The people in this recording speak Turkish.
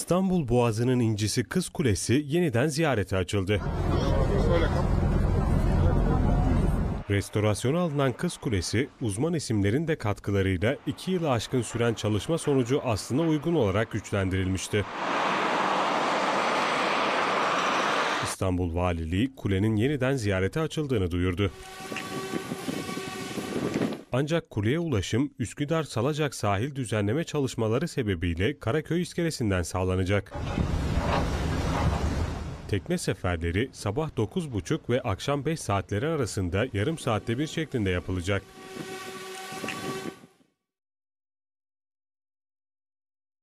İstanbul Boğazı'nın incisi Kız Kulesi yeniden ziyarete açıldı. Restorasyona alınan Kız Kulesi, uzman isimlerin de katkılarıyla 2 yılı aşkın süren çalışma sonucu aslına uygun olarak güçlendirilmişti. İstanbul Valiliği kulenin yeniden ziyarete açıldığını duyurdu. Ancak kuleye ulaşım Üsküdar Salacak sahil düzenleme çalışmaları sebebiyle Karaköy iskelesinden sağlanacak. Tekne seferleri sabah 9.30 ve akşam 5 saatleri arasında yarım saatte bir şeklinde yapılacak.